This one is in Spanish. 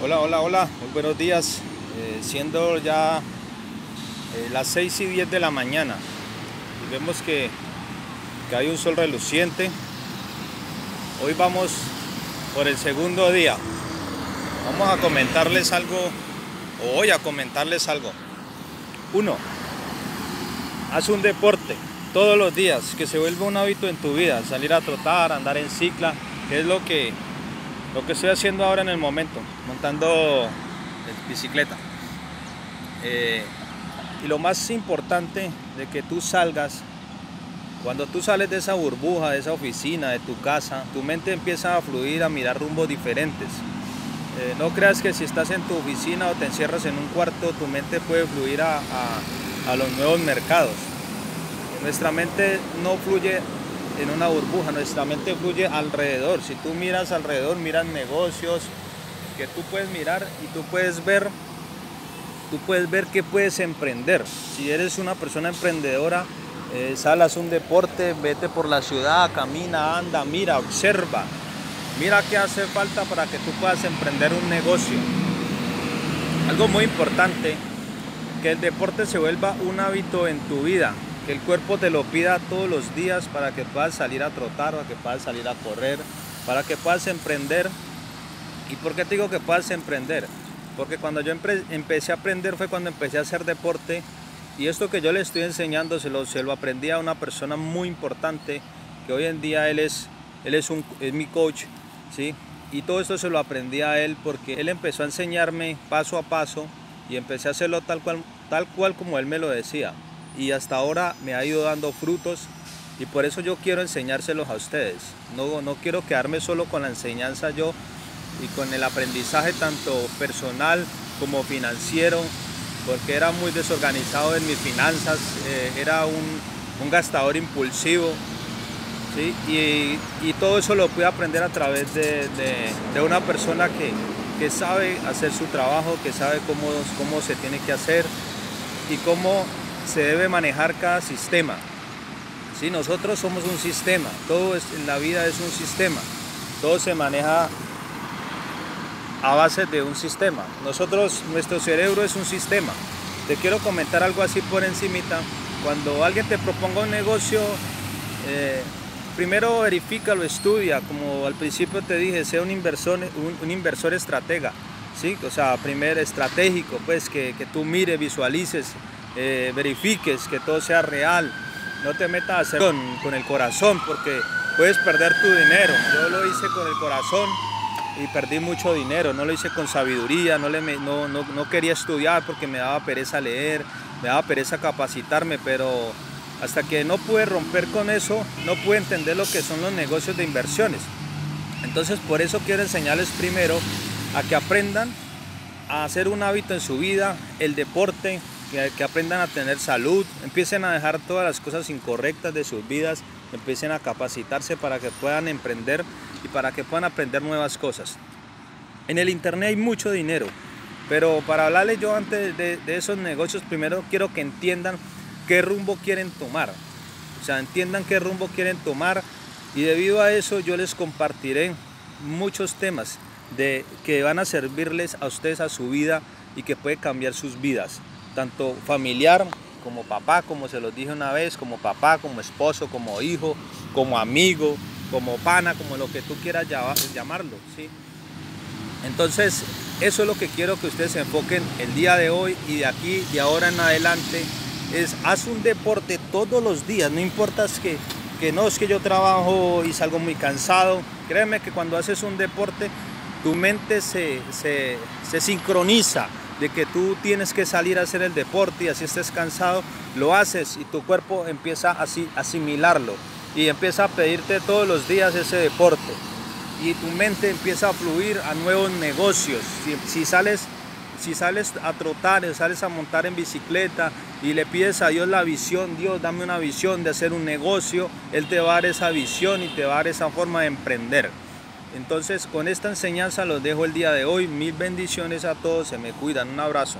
Hola, hola, hola, muy buenos días. Eh, siendo ya eh, las 6 y 10 de la mañana y vemos que, que hay un sol reluciente. Hoy vamos por el segundo día. Vamos a comentarles algo, o voy a comentarles algo. Uno, haz un deporte todos los días, que se vuelva un hábito en tu vida, salir a trotar, andar en cicla, que es lo que lo que estoy haciendo ahora en el momento, montando bicicleta. Eh, y lo más importante de que tú salgas, cuando tú sales de esa burbuja, de esa oficina, de tu casa, tu mente empieza a fluir, a mirar rumbos diferentes. Eh, no creas que si estás en tu oficina o te encierras en un cuarto, tu mente puede fluir a, a los nuevos mercados. Nuestra mente no fluye en una burbuja, nuestra mente fluye alrededor. Si tú miras alrededor, miras negocios que tú puedes mirar y tú puedes ver, tú puedes ver qué puedes emprender. Si eres una persona emprendedora, eh, salas un deporte, vete por la ciudad, camina, anda, mira, observa. Mira qué hace falta para que tú puedas emprender un negocio. Algo muy importante, que el deporte se vuelva un hábito en tu vida que el cuerpo te lo pida todos los días para que puedas salir a trotar, para que puedas salir a correr, para que puedas emprender. ¿Y por qué te digo que puedas emprender? Porque cuando yo empecé a aprender fue cuando empecé a hacer deporte y esto que yo le estoy enseñando se lo, aprendí a una persona muy importante que hoy en día él es, él es mi coach, ¿sí? Y todo esto se lo aprendí a él porque él empezó a enseñarme paso a paso y empecé a hacerlo tal cual, tal cual como él me lo decía y hasta ahora me ha ido dando frutos y por eso yo quiero enseñárselos a ustedes. No, no quiero quedarme solo con la enseñanza yo y con el aprendizaje tanto personal como financiero, porque era muy desorganizado en mis finanzas, eh, era un, gastador impulsivo, ¿sí? y, todo eso lo pude aprender a través de, una persona que, que, sabe hacer su trabajo, que sabe cómo, cómo se tiene que hacer y cómo se debe manejar cada sistema. si Nosotros somos un sistema, todo en la vida es un sistema, todo se maneja a base de un sistema. Nosotros, nuestro cerebro es un sistema. Te quiero comentar algo así por encimita. Cuando alguien te proponga un negocio, eh, primero verifica, lo estudia, como al principio te dije, sea un inversor, un, inversor estratega, ¿sí? O sea, primero estratégico, pues que, que tú mires, visualices, eh, verifiques que todo sea real, no te metas a hacer con, el corazón porque puedes perder tu dinero. Yo lo hice con el corazón y perdí mucho dinero, no lo hice con sabiduría, no, le, no, no, quería estudiar porque me daba pereza leer, me daba pereza capacitarme, pero hasta que no pude romper con eso, no pude entender lo que son los negocios de inversiones. Entonces por eso quiero enseñarles primero a que aprendan a hacer un hábito en su vida, el deporte, que, aprendan a tener salud, empiecen a dejar todas las cosas incorrectas de sus vidas, empiecen a capacitarse para que puedan emprender y para que puedan aprender nuevas cosas. En el Internet hay mucho dinero, pero para hablarles yo antes de, de esos negocios, primero quiero que entiendan qué rumbo quieren tomar. O sea, entiendan qué rumbo quieren tomar y debido a eso yo les compartiré muchos temas de que van a servirles a ustedes a su vida y que puede cambiar sus vidas tanto familiar como papá, como se los dije una vez, como papá, como esposo, como hijo, como amigo, como pana, como lo que tú quieras llamarlo. ¿sí? Entonces, eso es lo que quiero que ustedes se enfoquen el día de hoy y de aquí y ahora en adelante. Es haz un deporte todos los días, no importa que, que no es que yo trabajo y salgo muy cansado. Créeme que cuando haces un deporte, tu mente se, se sincroniza de que tú tienes que salir a hacer el deporte y así estés cansado, lo haces y tu cuerpo empieza a asimilarlo y empieza a pedirte todos los días ese deporte y tu mente empieza a fluir a nuevos negocios. Si, sales si sales a trotar, sales a montar en bicicleta y le pides a Dios la visión, Dios dame una visión de hacer un negocio, Él te va a dar esa visión y te va a dar esa forma de emprender. Entonces con esta enseñanza los dejo el día de hoy. Mil bendiciones a todos, se me cuidan. Un abrazo.